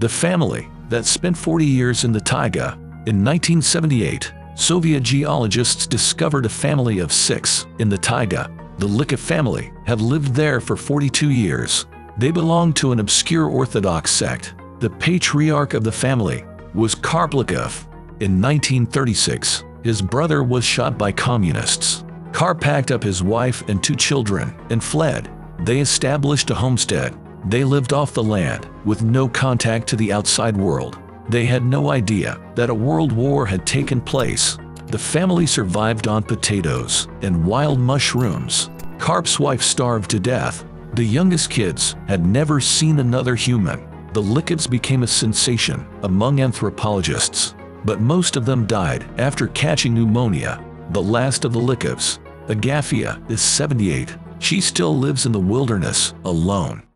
The family that spent 40 years in the taiga. In 1978, Soviet geologists discovered a family of six in the taiga. The Lykov family have lived there for 42 years. They belong to an obscure Orthodox sect. The patriarch of the family was Karp Lykov. In 1936, his brother was shot by communists. Karp packed up his wife and two children and fled. They established a homestead. They lived off the land with no contact to the outside world. They had no idea that a world war had taken place. The family survived on potatoes and wild mushrooms. Karp's wife starved to death. The youngest kids had never seen another human. The Lykovs became a sensation among anthropologists, but most of them died after catching pneumonia. The last of the Lykovs, Agafia, is 78. She still lives in the wilderness, alone.